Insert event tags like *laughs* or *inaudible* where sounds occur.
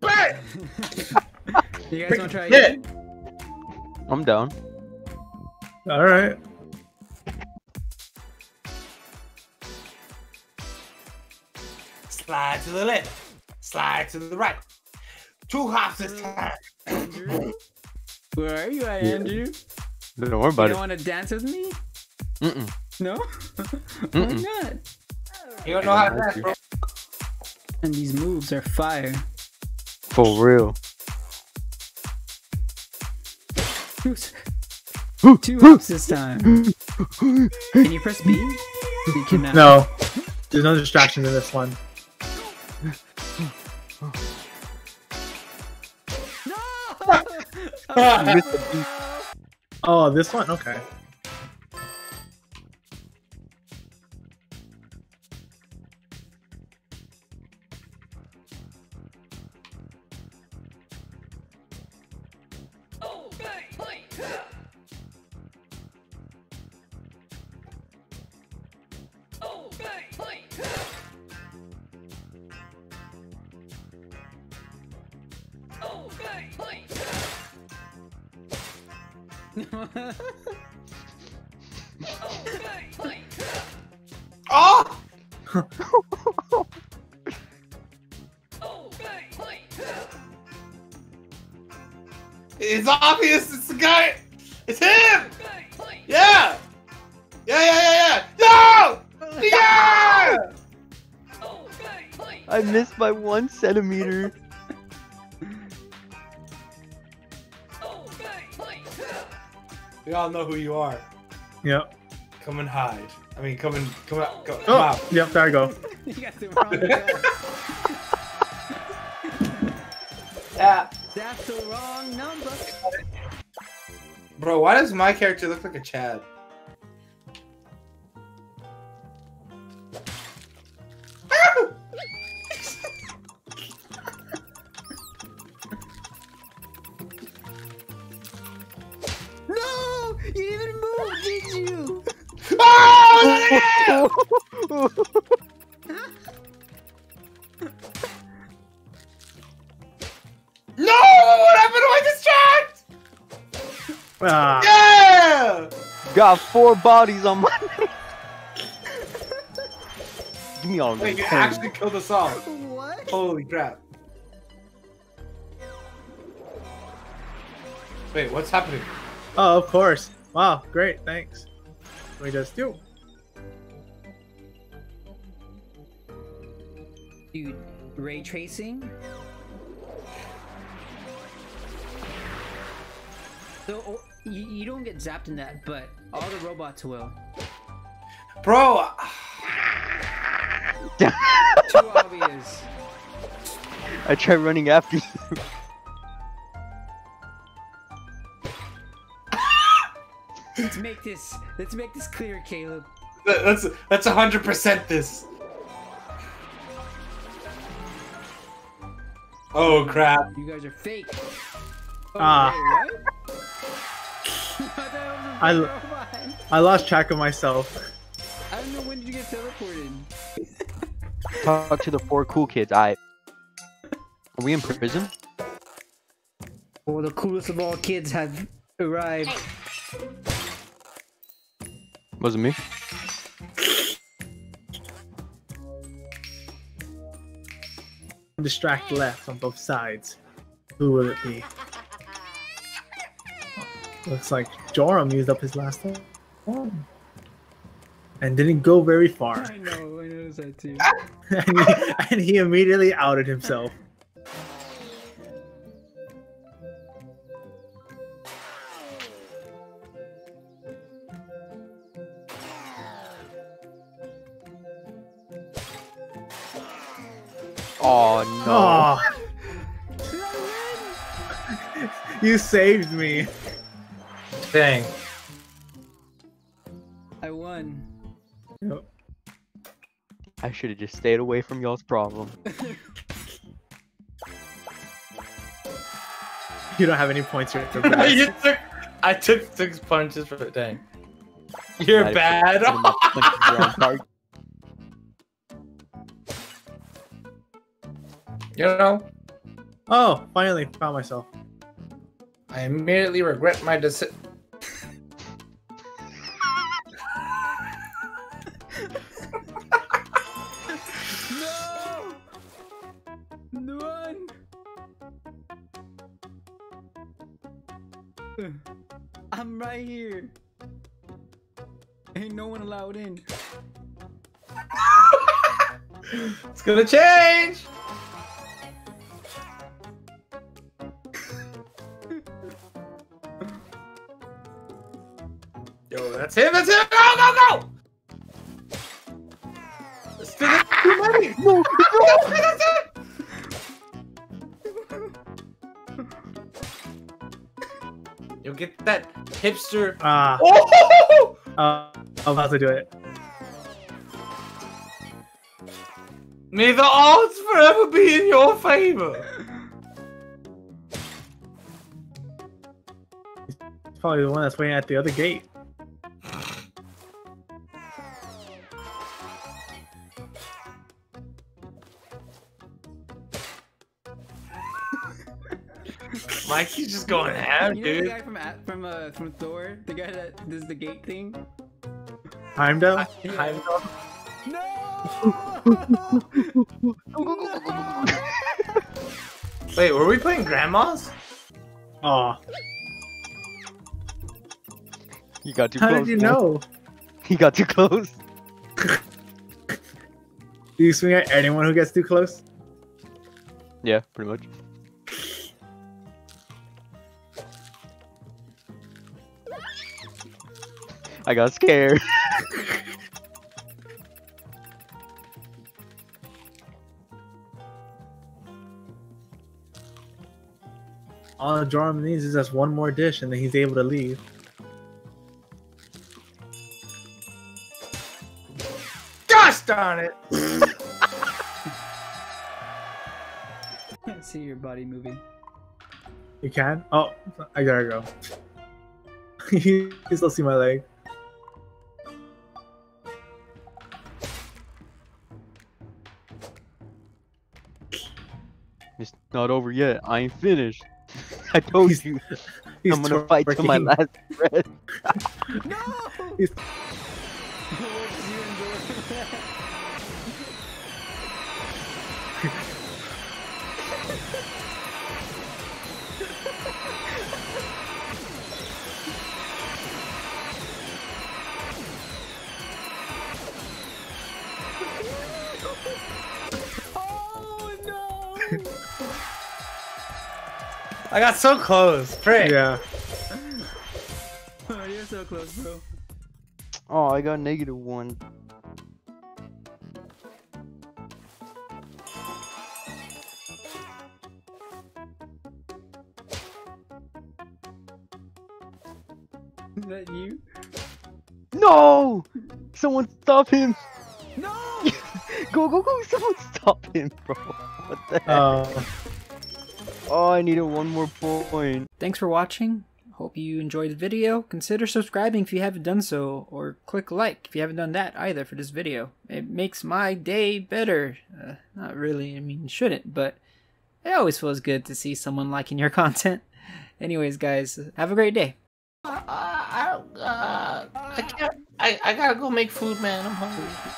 Bet! *laughs* You guys want to try Hit. again? I'm down. All right. Slide to the left. Slide to the right. Two hops this mm, time. Andrew? Where are you at, Andrew? Don't worry You don't it. want to dance with me? Mm-mm. No? *laughs* Oh Why Mm-mm. not? You don't know how to dance, bro. And these moves are fire. For real. Who's- Two hops this time. Can you press B? You cannot. No, there's no distractions in this one. No! Missed the beat. Oh, this one. Okay. Oh! It's obvious. It's the guy. It's him. Yeah. Yeah, yeah, yeah, yeah. No! Yeah! I missed by one centimeter. We all know who you are. Yep. Come and hide. I mean, come and come out. Go, come Oh, out. yep. There I go. *laughs* you got the wrong. *laughs* Yeah. That's the wrong number. Bro, why does my character look like a Chad? You didn't even move, did you? *laughs* Oh! No! What happened to my distract? Ah, Yeah! Got four bodies on my. Give me all of Wait, you them. actually killed us all. What? Holy crap. Wait, what's happening? oh, of course. Wow, great. Thanks. Let me just do. Dude, ray tracing? So, oh, you, you don't get zapped in that, but all the robots will. Bro, uh, Too obvious. *laughs* I tried running after you. Let's make this. Let's make this clear, Caleb. that- that's that's hundred percent this. Oh crap! You guys are fake. Oh, Ah. wait, what? *laughs* I thought it was a I fake l- robot. I lost track of myself. I don't know when did you get teleported. Talk to the four cool kids. I. Are we in prison? Well, the coolest of all kids have arrived. Wasn't me. Distract left on both sides. Who will it be? Looks like Joram used up his last one. And didn't go very far. I know, I noticed that too. *laughs* and, he, and he immediately outed himself. Oh no. Oh. *laughs* you saved me. Dang. I won. Yep. I should have just stayed away from y'all's problem. You don't have any points for for *laughs* you took, I took six punches for it. Dang. You're Gotta bad. You know, Oh, finally found myself. I immediately regret my decision. No! Run! I'm right here. Ain't no one allowed in. *laughs* It's gonna change. Yo, that's him. That's him. Go, go, go. Let's do this. Too many. No, *laughs* that's it. You'll get that hipster. Ah, Oh! uh, I'm about to do it. May the odds forever be in your favor. It's probably the one that's waiting at the other gate. *laughs* Mikey's just going ham, You know the guy from A- from uh, from Thor, the guy that does the gate thing. Heimdall? Heimdall. No! Wait, were we playing grandmas? Aw, He got too how close. did you man. know? *laughs* He got too close. Do you swing at anyone who gets too close? Yeah, pretty much. I got scared. *laughs* All Joram needs is just one more dish and then he's able to leave. Gosh darn it! *laughs* Can't see your body moving. You can? Oh, I gotta go. *laughs* you can still see my leg. Not over yet. I ain't finished. *laughs* I told He's- you. *laughs* He's I'm gonna fight to my last breath. *laughs* No! I got so close. Frick. Yeah. oh, you're so close, bro. Oh, I got negative one. Is that you? No! Someone stop him! No! *laughs* Go, go, go! Someone stop him, bro. What the heck? Uh, oh, I needed one more point. Thanks for watching. Hope you enjoyed the video. Consider subscribing if you haven't done so, or click like if you haven't done that either for this video. It makes my day better. Uh, not really, I mean, shouldn't, but it always feels good to see someone liking your *laughs* content. Anyways, guys, have a great day. Uh, I, uh, I can't. I, I gotta go make food, man. I'm hungry.